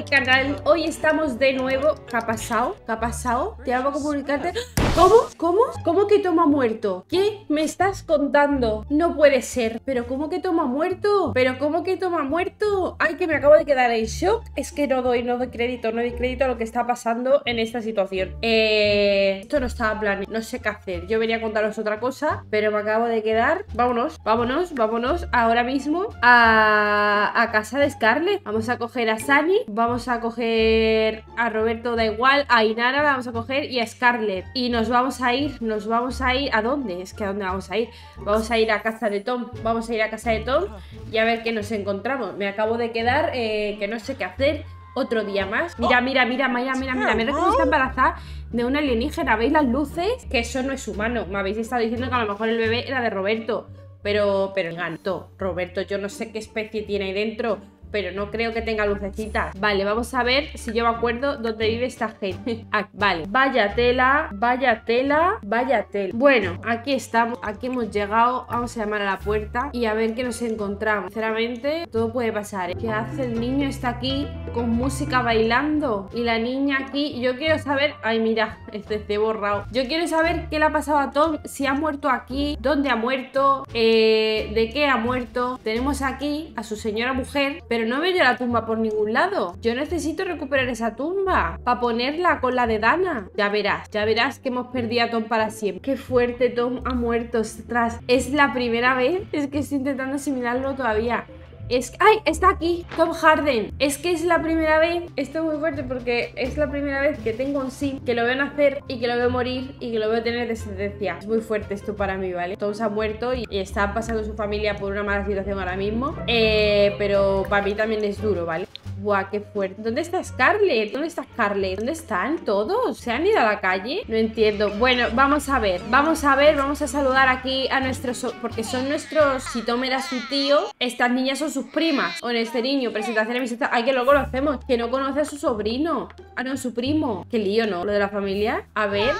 al canal. Hoy estamos de nuevo. ¿Qué ha pasado? ¿Qué ha pasado? Te hago comunicarte. ¿Cómo? ¿Cómo? ¿Cómo que Tom ha muerto? ¿Qué me estás contando? No puede ser. ¿Pero cómo que Tom ha muerto? ¿Pero cómo que Tom ha muerto? Ay, que me acabo de quedar en shock. Es que no doy, no doy crédito, no doy crédito a lo que está pasando en esta situación. Eh, esto no estaba planeado. No sé qué hacer. Yo venía a contaros otra cosa, pero me acabo de quedar. Vámonos, vámonos, vámonos ahora mismo a, a casa de Scarlett. Vamos a coger a Sani, vamos a coger a Roberto, da igual, a Inara la vamos a coger y a Scarlett. Y nos vamos a ir, nos vamos a ir. ¿A dónde? Es que ¿a dónde vamos a ir? Vamos a ir a casa de Tom. Vamos a ir a casa de Tom y a ver qué nos encontramos. Me acabo de quedar eh, que no sé qué hacer. Otro día más. Mira, mira, mira, mira, mira, mira. Mira cómo está embarazada de una alienígena. ¿Veis las luces? Que eso no es humano. Me habéis estado diciendo que a lo mejor el bebé era de Roberto. Pero, pero ganto. Roberto, yo no sé qué especie tiene ahí dentro pero no creo que tenga lucecitas. Vale, vamos a ver si yo me acuerdo dónde vive esta gente. Ah, vale, vaya tela, vaya tela, vaya tela. Bueno, aquí estamos, aquí hemos llegado. Vamos a llamar a la puerta y a ver qué nos encontramos. Sinceramente, todo puede pasar. ¿eh? ¿Qué hace el niño? Está aquí con música bailando y la niña aquí. Yo quiero saber... Ay, mira, este he borrado. Yo quiero saber qué le ha pasado a Tom, si ha muerto aquí, dónde ha muerto, eh, de qué ha muerto. Tenemos aquí a su señora mujer, pero no veo yo la tumba por ningún lado. Yo necesito recuperar esa tumba para ponerla con la de Dana. Ya verás, ya verás que hemos perdido a Tom para siempre. Qué fuerte Tom ha muerto. Ostras, es la primera vez. Es que estoy intentando asimilarlo todavía. Es ¡Ay! Está aquí, Tom Harden. Es que es la primera vez. Esto es muy fuerte porque es la primera vez que tengo un sim, que lo veo nacer y que lo veo morir y que lo veo tener descendencia. Es muy fuerte esto para mí, ¿vale? Tom se ha muerto y, está pasando su familia por una mala situación ahora mismo. Eh, pero para mí también es duro, ¿vale? Buah, qué fuerte. ¿Dónde está Scarlett? ¿Dónde está Scarlett? ¿Dónde están todos? ¿Se han ido a la calle? No entiendo. Bueno, vamos a ver. Vamos a ver. Vamos a saludar aquí a nuestros... Porque son nuestros... Si Tom era su tío, estas niñas son sus primas. O en este niño, presentación a visita. Ay, que luego lo hacemos. Que no conoce a su sobrino. Ah, no, su primo. Qué lío, ¿no? Lo de la familia. A ver.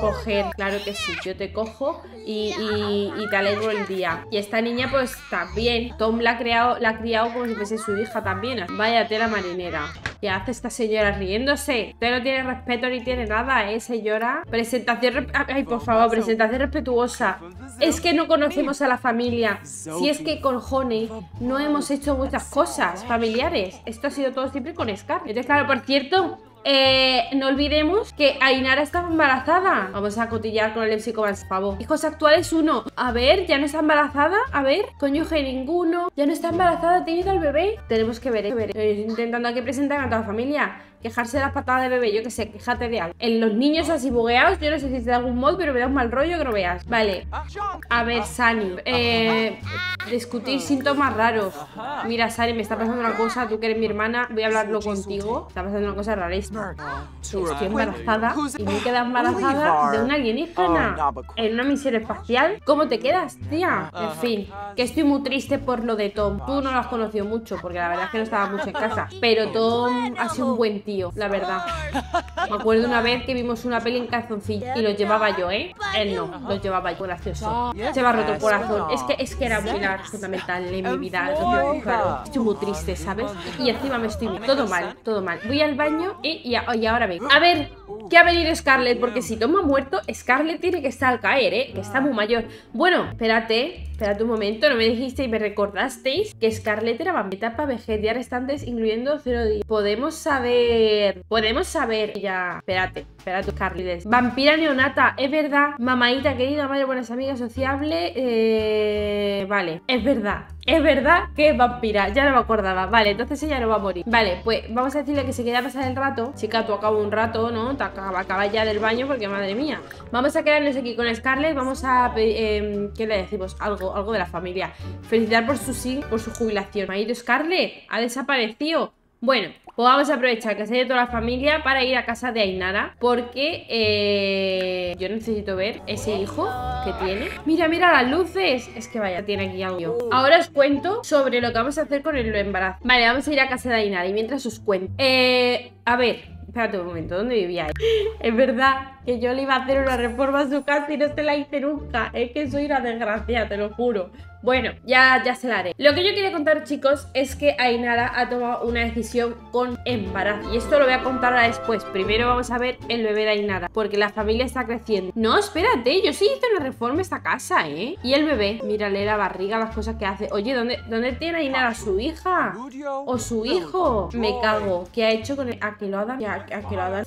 Coger. Claro que sí. Yo te cojo y, y, te alegro el día. Y esta niña, pues, también. Tom la ha, creado, la ha criado como si fuese su hija también. Vaya tela marinera. ¿Qué hace esta señora riéndose? Usted no tiene respeto ni tiene nada, ¿eh, señora? Presentación... Ay, por favor, presentación respetuosa. Es que no conocemos a la familia. Si es que con Honey no hemos hecho muchas cosas familiares. Esto ha sido todo siempre con Scar. Entonces, claro, por cierto, eh, no olvidemos que Ainara estaba embarazada. Vamos a cotillar con el léxico más favor. Hijos actuales, uno. A ver, ¿ya no está embarazada? A ver, cónyuge ninguno. ¿Ya no está embarazada? ¿Ha tenido al bebé? Tenemos que ver, ver. Estoy intentando aquí presentar a toda la familia quejarse de las patadas de bebé, yo que sé, quejate de algo. En los niños así bugueados, yo no sé si es de algún mod, pero me da un mal rollo que no veas. Vale. A ver, Sani. Eh, discutir síntomas raros. Mira, Sani, me está pasando una cosa, tú que eres mi hermana, voy a hablarlo contigo. Está pasando una cosa rarísima. Estoy embarazada y me queda embarazada de una alienígena en una misión espacial. ¿Cómo te quedas, tía? En fin, que estoy muy triste por lo de Tom. Tú no lo has conocido mucho, porque la verdad es que no estaba mucho en casa. Pero Tom ha sido un buen tío la verdad. Me acuerdo una vez que vimos una peli en calzoncillo y lo llevaba yo, ¿eh? Él no, lo llevaba yo, gracioso. Se me ha roto el corazón. Es que, es que era un pilar fundamental en mi vida. estoy muy triste, ¿sabes? Y encima me estoy... Todo mal, todo mal. Voy al baño y, y, y ahora vengo. A ver, ¿qué ha venido Scarlett? Porque si Tom ha muerto, Scarlett tiene que estar al caer, ¿eh? Que está muy mayor. Bueno, espérate, espérate un momento. No me dijiste y me recordasteis que Scarlett era vampeta para vejetear restantes, incluyendo cero días. Podemos saber Podemos saber ya... Espérate, espérate, Carlides. Vampira neonata, es verdad. Mamaita querida, madre, buenas amigas, sociable. Eh... Vale, es verdad. Es verdad que es vampira, ya no me acordaba Vale, entonces ella no va a morir Vale, pues vamos a decirle que se quede a pasar el rato Chica, tú acabo un rato, ¿no? Te acaba, acaba ya del baño porque madre mía Vamos a quedarnos aquí con Scarlett Vamos a eh, ¿qué le decimos? Algo, algo de la familia Felicitar por su sí, por su jubilación ¿Ha ido Scarlett? ¿Ha desaparecido? Bueno, pues vamos a aprovechar que se ha ido toda la familia para ir a casa de Ainara Porque eh, yo necesito ver ese hijo que tiene Mira, mira las luces Es que vaya, tiene aquí algo Ahora os cuento sobre lo que vamos a hacer con el embarazo Vale, vamos a ir a casa de Ainara Y mientras os cuento eh, A ver, espérate un momento, ¿dónde vivía? es verdad que yo le iba a hacer una reforma a su casa y no se la hice nunca. Es que soy una desgracia, te lo juro. Bueno, ya, ya se la haré. Lo que yo quería contar, chicos, es que Ainara ha tomado una decisión con embarazo. Y esto lo voy a contar ahora después. Primero vamos a ver el bebé de Ainara, porque la familia está creciendo. No, espérate, yo sí hice una reforma esta casa, ¿eh? Y el bebé, mírale la barriga, las cosas que hace. Oye, ¿dónde, dónde tiene Ainara su hija? ¿O su hijo? Me cago. ¿Qué ha hecho con el... ¿A que lo ha dado? ¿A que lo ha dado?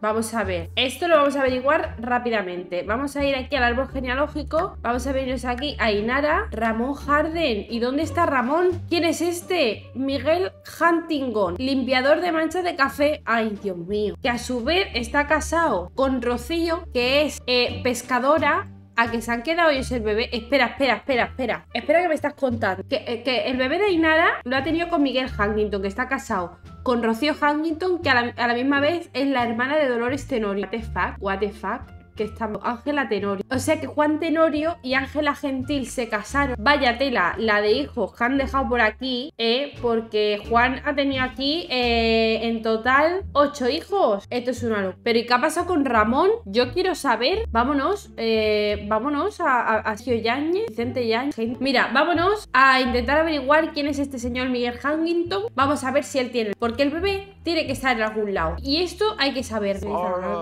Vamos a ver. Esto lo vamos a averiguar rápidamente. Vamos a ir aquí al árbol genealógico. Vamos a venirnos aquí a Ramón Ramón Harden. ¿Y dónde está Ramón? ¿Quién es este? Miguel Huntington, limpiador de manchas de café. Ay, Dios mío. Que a su vez está casado con Rocío, que es eh, pescadora a que se han quedado ellos el bebé. Espera, espera, espera, espera. Espera que me estás contando. Que, eh, el bebé de Inara lo ha tenido con Miguel Huntington, que está casado con Rocío Huntington, que a la, misma vez es la hermana de Dolores Tenorio. What the fuck? What the fuck? Que estamos Ángela Tenorio. O sea que Juan Tenorio y Ángela Gentil se casaron. Vaya tela, la de hijos que han dejado por aquí, eh, porque Juan ha tenido aquí eh, en total ocho hijos. Esto es una locura. Pero ¿y qué ha pasado con Ramón? Yo quiero saber. Vámonos, eh, vámonos a, a, a Yañez, Vicente Yañez. Mira, vámonos a intentar averiguar quién es este señor Miguel Huntington. Vamos a ver si él tiene. Porque el bebé tiene que estar en algún lado. Y esto hay que saber.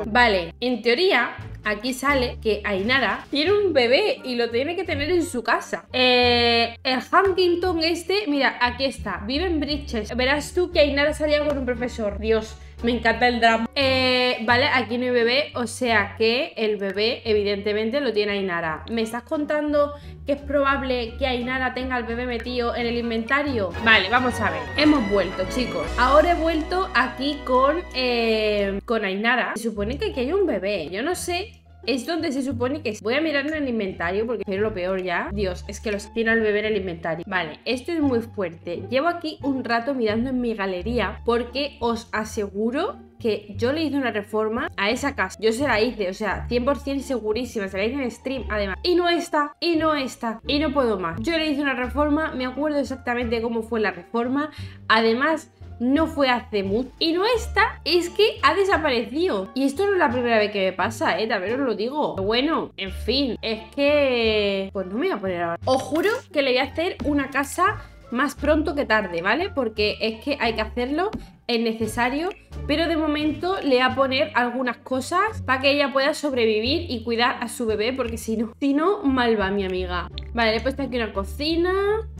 Vale, en teoría, aquí sale que Ainara tiene un bebé y lo tiene que tener en su casa. Eh, el Huntington este, mira, aquí está, vive en Bridges. Verás tú que Ainara salía con un profesor. Dios, me encanta el drama. Eh, vale, aquí no hay bebé, o sea que el bebé evidentemente lo tiene Ainara. ¿Me estás contando que es probable que Ainara tenga al bebé metido en el inventario? Vale, vamos a ver. Hemos vuelto, chicos. Ahora he vuelto aquí con, eh, con Ainara. Se supone que aquí hay un bebé. Yo no sé es donde se supone que voy a mirar en el inventario porque quiero lo peor ya. Dios, es que los tiene al bebé en el inventario. Vale, esto es muy fuerte. Llevo aquí un rato mirando en mi galería porque os aseguro que yo le hice una reforma a esa casa. Yo se la hice, o sea, 100% segurísima. Se la hice en stream, además. Y no está, y no está, y no puedo más. Yo le hice una reforma, me acuerdo exactamente cómo fue la reforma. Además, no fue hace mucho. Y no está, es que ha desaparecido. Y esto no es la primera vez que me pasa, ¿eh? También os lo digo. bueno, en fin, es que... Pues no me voy a poner ahora. Os juro que le voy a hacer una casa más pronto que tarde, ¿vale? Porque es que hay que hacerlo, es necesario, pero de momento le voy a poner algunas cosas para que ella pueda sobrevivir y cuidar a su bebé, porque si no, si no, mal va mi amiga. Vale, le he puesto aquí una cocina,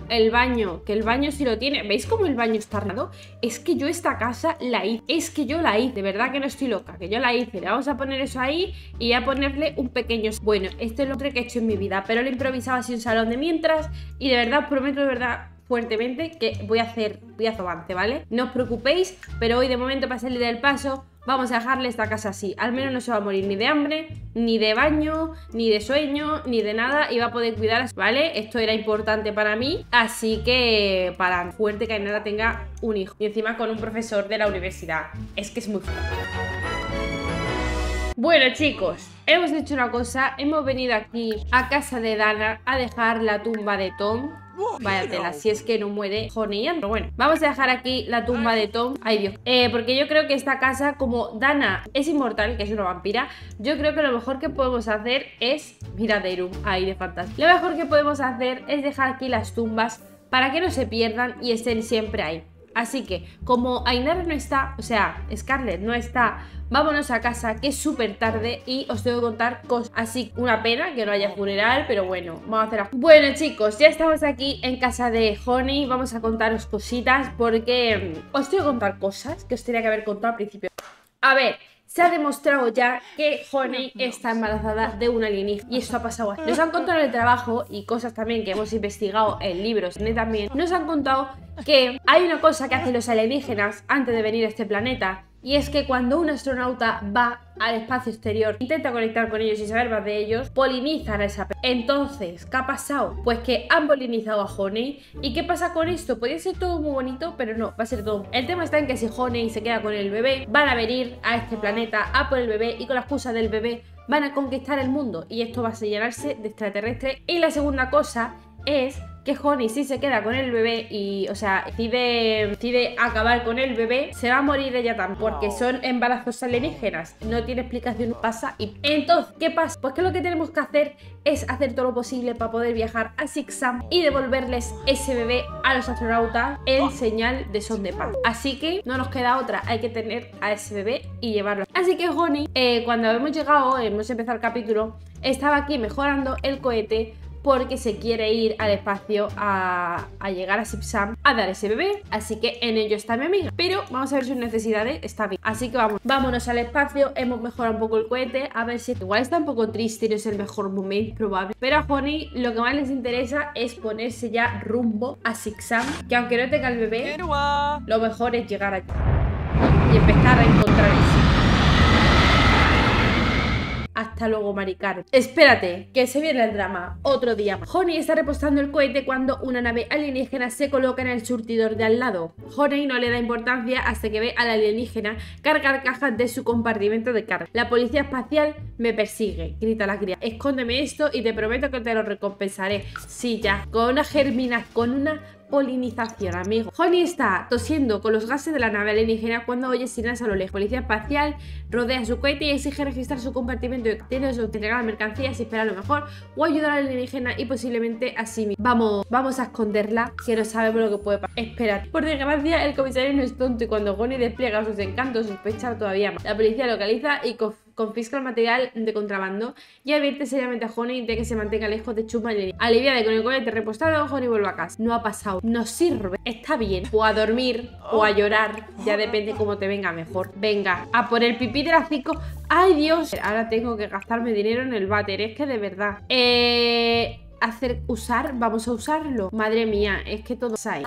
el baño, que el baño sí lo tiene. ¿Veis cómo el baño está arreglado? Es que yo esta casa la hice, es que yo la hice, de verdad que no estoy loca, que yo la hice. Le vamos a poner eso ahí y a ponerle un pequeño... Bueno, este es lo que he hecho en mi vida, pero lo he improvisado así un salón de mientras y de verdad, prometo de verdad fuertemente que voy a hacer, voy a avance, ¿vale? No os preocupéis, pero hoy de momento para salir del paso vamos a dejarle esta casa así. Al menos no se va a morir ni de hambre, ni de baño, ni de sueño, ni de nada y va a poder cuidar, ¿vale? Esto era importante para mí, así que para fuerte que nada tenga un hijo. Y encima con un profesor de la universidad. Es que es muy fuerte. Bueno chicos, hemos hecho una cosa, hemos venido aquí a casa de Dana a dejar la tumba de Tom. Vaya tela, si es que no muere Honey Pero bueno, vamos a dejar aquí la tumba de Tom. Ay Dios, eh, porque yo creo que esta casa Como Dana es inmortal, que es una vampira Yo creo que lo mejor que podemos hacer es Mira Deirum, ahí de fantasma. Lo mejor que podemos hacer es dejar aquí las tumbas Para que no se pierdan y estén siempre ahí Así que, como Ainara no está, o sea, Scarlett no está, vámonos a casa, que es súper tarde y os tengo que contar cosas. Así, una pena que no haya funeral, pero bueno, vamos a hacer... Bueno, chicos, ya estamos aquí en casa de Honey, vamos a contaros cositas porque mm, os tengo que contar cosas que os tenía que haber contado al principio. A ver, se ha demostrado ya que Honey está embarazada de un alienígena. Y esto ha pasado así. Nos han contado en el trabajo y cosas también que hemos investigado en libros también. Nos han contado que hay una cosa que hacen los alienígenas antes de venir a este planeta y es que cuando un astronauta va al espacio exterior, intenta conectar con ellos y saber más de ellos, polinizan a esa Entonces, ¿qué ha pasado? Pues que han polinizado a Honey. ¿Y qué pasa con esto? Podría ser todo muy bonito, pero no, va a ser todo. El tema está en que si Honey se queda con el bebé, van a venir a este planeta a por el bebé y con la excusa del bebé van a conquistar el mundo. Y esto va a llenarse de extraterrestres. Y la segunda cosa es que Honey si se queda con el bebé y, o sea, decide, decide acabar con el bebé, se va a morir ella también, porque son embarazos alienígenas. No tiene explicación, pasa y... Entonces, ¿qué pasa? Pues que lo que tenemos que hacer es hacer todo lo posible para poder viajar a Sixam y devolverles ese bebé a los astronautas en señal de son de paz. Así que no nos queda otra, hay que tener a ese bebé y llevarlo. Así que Honey, eh, cuando hemos llegado, hemos empezado el capítulo, estaba aquí mejorando el cohete porque se quiere ir al espacio a, llegar a Sipsam a dar ese bebé. Así que en ello está mi amiga. Pero vamos a ver sus necesidades, está bien. Así que vamos, vámonos al espacio, hemos mejorado un poco el cohete, a ver si igual está un poco triste no es el mejor momento probable. Pero a Honey lo que más les interesa es ponerse ya rumbo a Sipsam, que aunque no tenga el bebé, lo mejor es llegar allí y empezar a encontrar sitio. Hasta luego, Maricar. Espérate, que se viene el drama. Otro día. Honey está repostando el cohete cuando una nave alienígena se coloca en el surtidor de al lado. Honey no le da importancia hasta que ve al alienígena cargar cajas de su compartimento de carga. La policía espacial me persigue, grita la cría. Escóndeme esto y te prometo que te lo recompensaré. Sí, ya. Con una germina, con una polinización, amigo. Honey está tosiendo con los gases de la nave alienígena cuando oye sirenas a lo lejos. Policía espacial rodea su cohete y exige registrar su compartimento de su entregar la mercancía y esperar lo mejor o ayudar al alienígena y posiblemente a sí mismo. Vamos, vamos a esconderla que no sabemos lo que puede pasar. Espera. Por desgracia, el comisario no es tonto y cuando Honey despliega sus encantos sospecha todavía más. La policía localiza y confisca el material de contrabando y advierte seriamente a Honey de que se mantenga lejos de Chuma y Aliviada con el cohete repostado, Honey vuelve a casa. No ha pasado, no sirve, está bien. O a dormir o a llorar, ya depende cómo te venga mejor. Venga, a por el pipí de las 5. ¡Ay, Dios! Ahora tengo que gastarme dinero en el váter, es que de verdad. Eh hacer usar, vamos a usarlo. Madre mía, es que todo hay.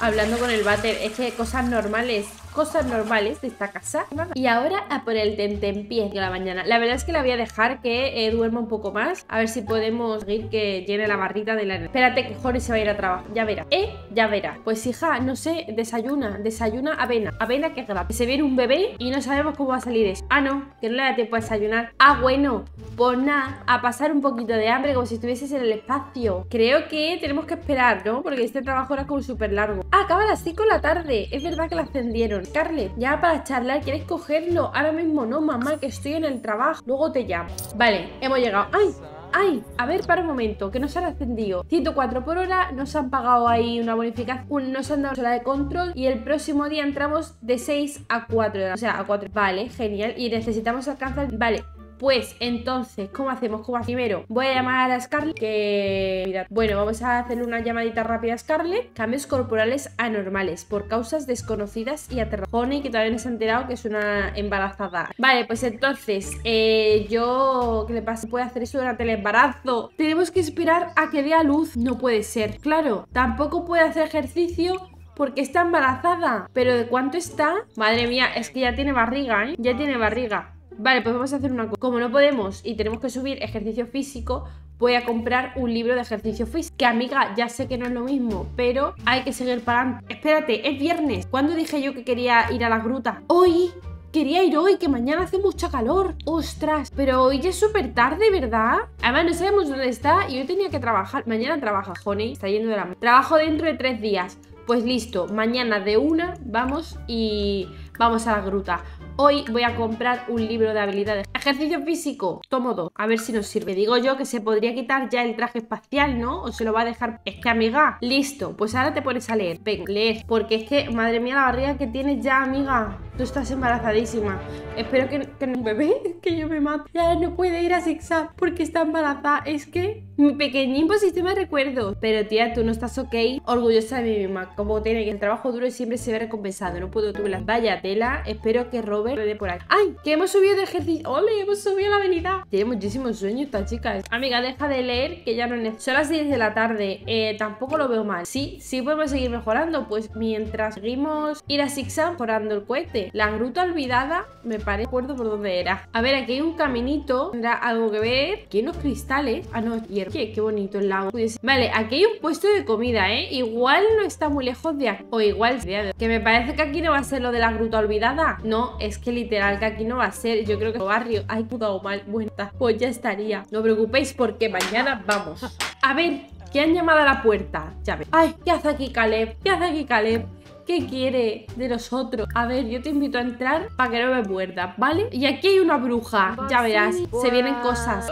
Hablando con el váter, es que cosas normales cosas normales de esta casa. Y ahora a por el tentempié de la mañana. La verdad es que la voy a dejar que eh, duerma un poco más. A ver si podemos seguir que llene la barrita de la... Espérate que Jorge se va a ir a trabajar. Ya verá. ¿Eh? Ya verá. Pues hija, no sé, desayuna. Desayuna avena. Avena que grave. Se viene un bebé y no sabemos cómo va a salir eso. Ah, no, que no le da tiempo a desayunar. Ah, bueno. Pues nada, a pasar un poquito de hambre como si estuvieses en el espacio. Creo que tenemos que esperar, ¿no? Porque este trabajo era como súper largo. Ah, acaba las 5 de la tarde. Es verdad que la ascendieron. Scarlett, ya para charlar, ¿quieres cogerlo? Ahora mismo no, mamá, que estoy en el trabajo. Luego te llamo. Vale, hemos llegado. ¡Ay! ¡Ay! A ver, para un momento, que nos han ascendido 104 por hora, nos han pagado ahí una bonificación, nos han dado la de control y el próximo día entramos de 6 a 4 O sea, a 4. Vale, genial. Y necesitamos alcanzar... Vale, pues entonces, ¿cómo hacemos? ¿Cómo Primero, voy a llamar a Scarlett, que... Mirad, bueno, vamos a hacerle una llamadita rápida a Scarlett. Cambios corporales anormales por causas desconocidas y aterradores. que todavía no se ha enterado que es una embarazada. Vale, pues entonces, eh, yo... ¿Qué le pasa? ¿Puede hacer eso durante el embarazo? Tenemos que esperar a que dé a luz. No puede ser. Claro, tampoco puede hacer ejercicio porque está embarazada. ¿Pero de cuánto está? Madre mía, es que ya tiene barriga, ¿eh? Ya tiene barriga. Vale, pues vamos a hacer una cosa. Como no podemos y tenemos que subir ejercicio físico, voy a comprar un libro de ejercicio físico. Que amiga, ya sé que no es lo mismo, pero hay que seguir para Espérate, es viernes. ¿Cuándo dije yo que quería ir a la gruta? Hoy. Quería ir hoy, que mañana hace mucha calor. Ostras, pero hoy ya es súper tarde, ¿verdad? Además, no sabemos dónde está y hoy tenía que trabajar. Mañana trabaja, Honey. Está yendo de la... Trabajo dentro de tres días. Pues listo, mañana de una vamos y vamos a la gruta. Hoy voy a comprar un libro de habilidades. Ejercicio físico, tomo dos. A ver si nos sirve. Digo yo que se podría quitar ya el traje espacial, ¿no? O se lo va a dejar. Es que, amiga, listo. Pues ahora te pones a leer. Venga, leer. Porque es que, madre mía, la barriga que tienes ya, amiga. Tú estás embarazadísima. Espero que, que no bebé, que yo me mate. Ya no puede ir a zigzag porque está embarazada. Es que mi pequeñín sistema de recuerdos. Pero tía, tú no estás ok. Orgullosa de mí misma. Como tiene que el trabajo duro siempre se ve recompensado. No puedo tuve las vaya tela. Espero que Robert le dé por ahí. ¡Ay! Que hemos subido de ejercicio. ¡Ole! Hemos subido la avenida. Tiene muchísimos sueños esta chica. Amiga, deja de leer que ya no necesito. Son las 10 de la tarde. Eh, tampoco lo veo mal. Sí, sí podemos seguir mejorando. Pues mientras seguimos ir a zigzag mejorando el cohete. La gruta olvidada, me parece, acuerdo por dónde era. A ver, aquí hay un caminito. Tendrá algo que ver. Aquí hay unos cristales. Ah, no, hierro. Qué, bonito el lago. Vale, aquí hay un puesto de comida, ¿eh? Igual no está muy lejos de aquí. O igual, que me parece que aquí no va a ser lo de la gruta olvidada. No, es que literal que aquí no va a ser. Yo creo que barrio. Ay, putado mal. Bueno, pues ya estaría. No preocupéis porque mañana vamos. A ver, ¿Quién llamado a la puerta? Ya ve. Ay, ¿qué hace aquí Caleb? ¿Qué hace aquí Caleb? ¿Qué quiere de nosotros? A ver, yo te invito a entrar para que no me muerdas, ¿vale? Y aquí hay una bruja, ya verás, se vienen cosas.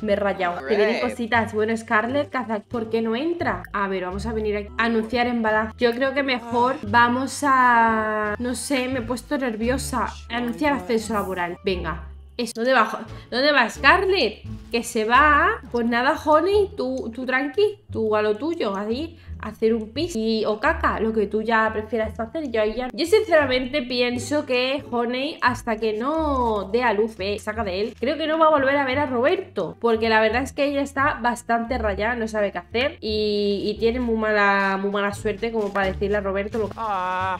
Me he rayado. Se vienen cositas. Bueno, Scarlett, Kazak, ¿por qué no entra? A ver, vamos a venir aquí a anunciar embarazo. Yo creo que mejor vamos a... No sé, me he puesto nerviosa. Anunciar ascenso laboral. Venga, eso. ¿Dónde va? ¿Dónde va Scarlett? Que se va. Pues nada, Honey, tú, tú tranqui, tú a lo tuyo, así hacer un pis y, o caca, lo que tú ya prefieras hacer. Yo ya. Yo sinceramente pienso que Honey, hasta que no dé a luz, ve, saca de él, creo que no va a volver a ver a Roberto. Porque la verdad es que ella está bastante rayada, no sabe qué hacer. Y, tiene muy mala, muy mala suerte como para decirle a Roberto lo que. Ah,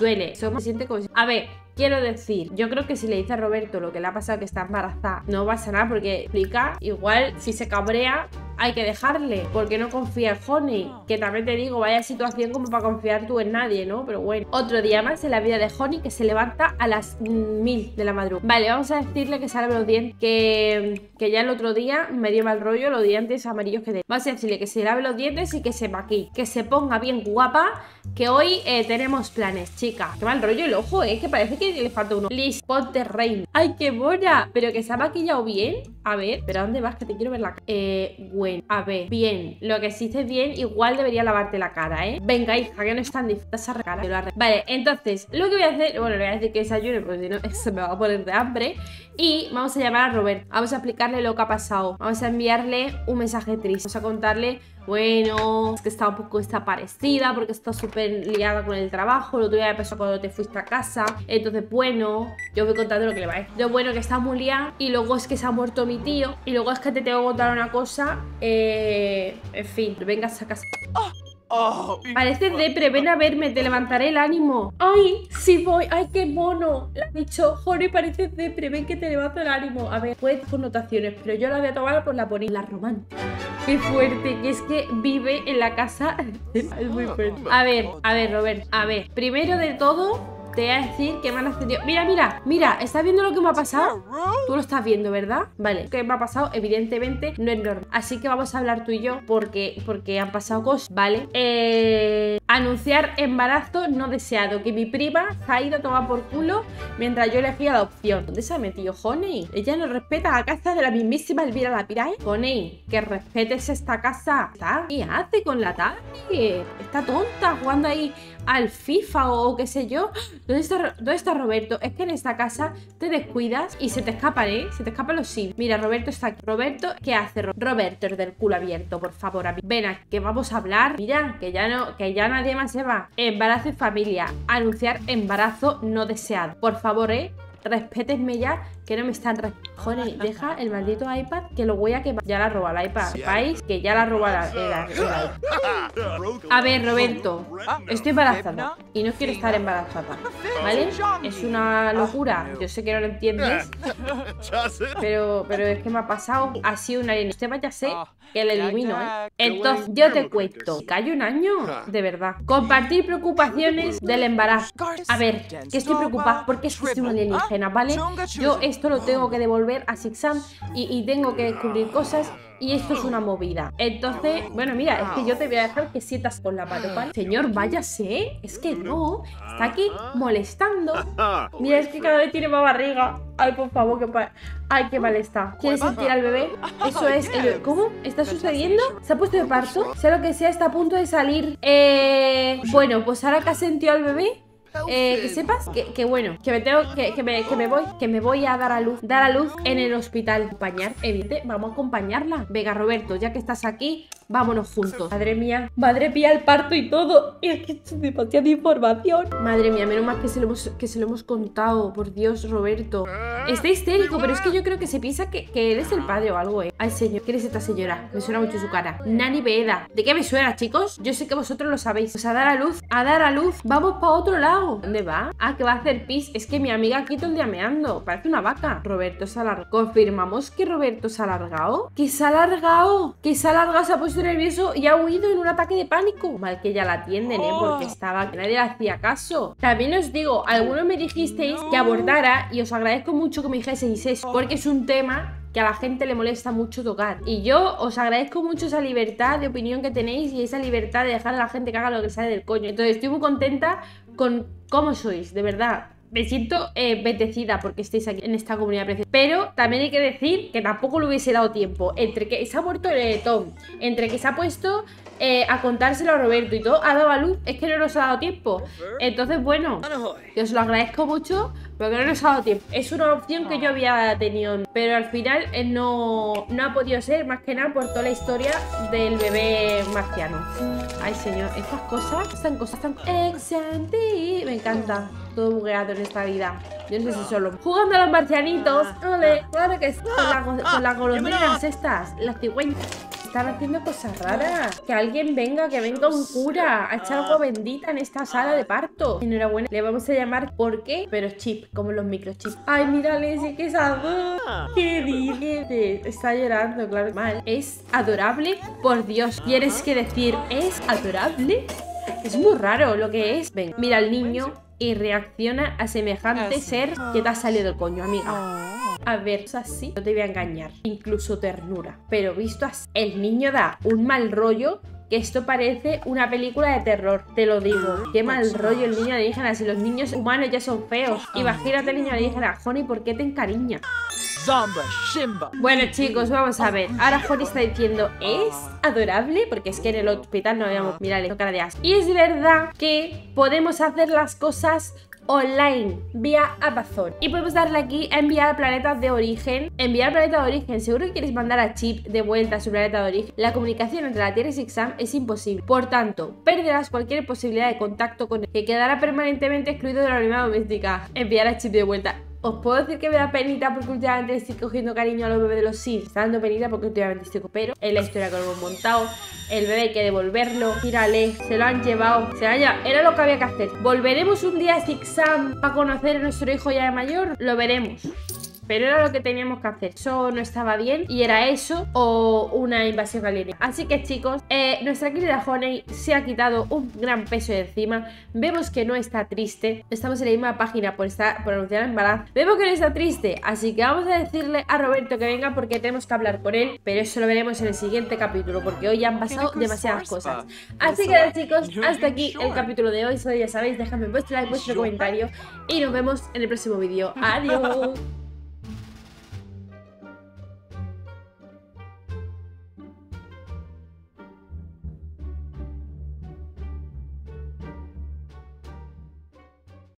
Duele. Eso me siente como. A ver, Quiero decir, yo creo que si le dice a Roberto lo que le ha pasado que está embarazada, no pasa nada porque explica, igual si se cabrea, hay que dejarle, porque no confía en Honey. Que también te digo, vaya situación como para confiar tú en nadie, ¿no? Pero bueno, otro día más en la vida de Honey que se levanta a las mil de la madrugada. Vale, vamos a decirle que salve los dientes, que, que ya el otro día me dio mal rollo los dientes amarillos que de. Vamos a decirle que se lave los dientes y que se maquille, que se ponga bien guapa, que hoy eh, tenemos planes, chica. Qué mal rollo el ojo, ¿eh? Que parece que le falta uno. Liz, ponte reina. ¡Ay, qué buena! Pero que se ha maquillado bien. A ver, ¿pero dónde vas? Que te quiero ver la cara. Eh, a ver, bien. Lo que sí bien, igual debería lavarte la cara, ¿eh? Venga, hija, que no es tan difícil esa cara. Vale, entonces, lo que voy a hacer, bueno, le voy a decir que desayune, porque si no, se me va a poner de hambre. Y vamos a llamar a Robert. Vamos a explicarle lo que ha pasado. Vamos a enviarle un mensaje triste. Vamos a contarle bueno, es que está un poco desaparecida porque está súper liada con el trabajo. Lo otro día pasó cuando te fuiste a casa. Entonces, bueno, yo voy contando lo que le va a decir. Lo bueno que está muy liada y luego es que se ha muerto mi tío. Y luego es que te tengo que contar una cosa. Eh, en fin, vengas a casa. Oh, Parece depre, ven a verme, te levantaré el ánimo. ¡Ay, sí voy! ¡Ay, qué mono! Le ha dicho, Jorge, parece depre, ven que te levanto el ánimo. A ver, puede connotaciones, pero yo la voy a tomar por la bonita, la romántica. ¡Qué fuerte! Que es que vive en la casa. es muy fuerte. A ver, a ver, Robert, a ver. Primero de todo, te voy a decir que me han accedido. Mira, mira, mira, ¿estás viendo lo que me ha pasado? Tú lo estás viendo, ¿verdad? Vale, ¿qué me ha pasado? Evidentemente no es normal. Así que vamos a hablar tú y yo porque, porque han pasado cosas, ¿vale? Eh, anunciar embarazo no deseado. Que mi prima se ha ido a tomar por culo mientras yo elegía la opción. ¿Dónde se ha metido Honey? Ella no respeta la casa de la mismísima Elvira Lapirae. Honey, que respetes esta casa. ¿Qué hace con la tarde? Está tonta jugando ahí al FIFA o qué sé yo. ¿Dónde está, ¿Dónde está Roberto? Es que en esta casa te descuidas y se te escapan, ¿eh? Se te escapan los sí. Mira, Roberto está aquí. Roberto, ¿qué hace? Roberto, es del culo abierto, por favor. A mí. Ven aquí, que vamos a hablar. Mira, que ya no, que ya nadie más se va. Embarazo y familia. Anunciar embarazo no deseado. Por favor, ¿eh? respétenme ya, que no me están... Joder, deja el maldito iPad que lo voy a que Ya la roba el iPad. País que ya la roba la, A ver, Roberto. Estoy embarazada y no quiero estar embarazada. ¿Vale? Es una locura. Yo sé que no lo entiendes. Pero, pero es que me ha pasado así una alien. Usted vaya sé que le elimino, ¿eh? Entonces, yo te cuento. ¿Que un año? De verdad. Compartir preocupaciones del embarazo. A ver, que estoy preocupada porque es que soy una alienígena. ¿vale? Yo esto lo tengo que devolver a Sixam y, y tengo que descubrir cosas y esto es una movida. Entonces, bueno, mira, es que yo te voy a dejar que sientas con la mano, ¿vale? Señor, váyase. Es que no. Está aquí molestando. Mira, es que cada vez tiene más barriga. Ay, por favor, que Ay, qué mal está. ¿Quieres sentir al bebé? Eso es ¿Cómo? ¿Está sucediendo? ¿Se ha puesto de parto? Sea lo que sea, está a punto de salir. Eh... Bueno, pues ahora que ha sentido al bebé, eh, que sepas que, bueno, que me tengo, que, que, me, que me voy, que me voy a dar a luz, dar a luz en el hospital. Acompañar, evidente, vamos a acompañarla. Venga, Roberto, ya que estás aquí, vámonos juntos. Madre mía, madre mía, el parto y todo. Es que es demasiada información. Madre mía, menos mal que se lo hemos, que se lo hemos contado. Por Dios, Roberto. Está histérico, pero es que yo creo que se piensa que, que eres el padre o algo, eh. Ay, señor, ¿quién es esta señora? Me suena mucho su cara. Nani Veda. ¿De qué me suena, chicos? Yo sé que vosotros lo sabéis. Pues a dar a luz, a dar a luz. Vamos para otro lado. ¿Dónde va? Ah, que va a hacer pis. Es que mi amiga aquí todo el día meando. Parece una vaca. Roberto se ha alargado. ¿Confirmamos que Roberto se ha alargado? ¿Que se ha alargado? ¿Que se ha alargado? Se ha puesto nervioso y ha huido en un ataque de pánico. Mal que ya la atienden, ¿eh? Porque estaba... Que nadie le hacía caso. También os digo, algunos me dijisteis que abordara y os agradezco mucho que me dijeseis eso. Porque es un tema que a la gente le molesta mucho tocar. Y yo os agradezco mucho esa libertad de opinión que tenéis y esa libertad de dejar a la gente que haga lo que sale del coño. Entonces estoy muy contenta con cómo sois, de verdad me siento eh, bendecida porque estéis aquí en esta comunidad preciosa. Pero también hay que decir que tampoco le hubiese dado tiempo. Entre que se ha muerto el Tom, entre que se ha puesto eh, a contárselo a Roberto y todo, ha dado a luz, es que no nos ha dado tiempo. Entonces, bueno, yo os lo agradezco mucho, pero que no nos ha dado tiempo. Es una opción que yo había tenido, pero al final eh, no, no ha podido ser, más que nada por toda la historia del bebé marciano. Ay, señor, estas cosas, estas cosas tan... Exanti, me encanta todo bugueado en esta vida. Yo no sé si solo. Jugando a los marcianitos. Ole, claro que sí. Con, la, con las golondrinas estas, las cigüeñas. Están haciendo cosas raras. Que alguien venga, que venga un cura a echar agua bendita en esta sala de parto. Enhorabuena. Le vamos a llamar ¿por qué? Pero chip, como los microchips. Ay, mírale, sí que es algo. ¿Qué dices? Está llorando, claro. Mal. Es adorable. Por Dios. ¿Quieres que decir es adorable? Es muy raro lo que es. Ven, mira al niño y reacciona a semejante ser que te ha salido del coño, amiga. A ver, así, no te voy a engañar. Incluso ternura. Pero visto así, el niño da un mal rollo que esto parece una película de terror, te lo digo. Qué mal rollo el niño alienígena, si los niños humanos ya son feos. Imagínate el niño alienígena, Honey, ¿por qué te encariña? Bueno chicos, vamos a ver Ahora Honey está diciendo, es adorable Porque es que en el hospital no habíamos Mirale, cara de asco Y es verdad que podemos hacer las cosas online vía Amazon. Y podemos darle aquí a enviar al planeta de origen. Enviar planeta de origen. Seguro que quieres mandar a Chip de vuelta a su planeta de origen. La comunicación entre la Tierra y Sixam es imposible. Por tanto perderás cualquier posibilidad de contacto con él que quedará permanentemente excluido de la unidad doméstica. Enviar a Chip de vuelta os puedo decir que me da penita porque últimamente estoy cogiendo cariño a los bebés de los Sims. Está dando penita porque últimamente estoy pero es la historia que lo hemos montado. El bebé hay que devolverlo. Mírale, se lo han llevado. Se lo han. Era lo que había que hacer. ¿Volveremos un día a Sixam para conocer a nuestro hijo ya de mayor? Lo veremos pero era lo que teníamos que hacer. Eso no estaba bien y era eso o una invasión alienígena. Así que chicos, eh, nuestra querida Honey se ha quitado un gran peso de encima. Vemos que no está triste. Estamos en la misma página por, estar, por anunciar el embarazo. Vemos que no está triste, así que vamos a decirle a Roberto que venga porque tenemos que hablar con él. Pero eso lo veremos en el siguiente capítulo porque hoy ya han pasado demasiadas cosas. Así que chicos, hasta aquí el capítulo de hoy. Solo ya sabéis, déjame vuestro like, vuestro comentario y nos vemos en el próximo vídeo. Adiós.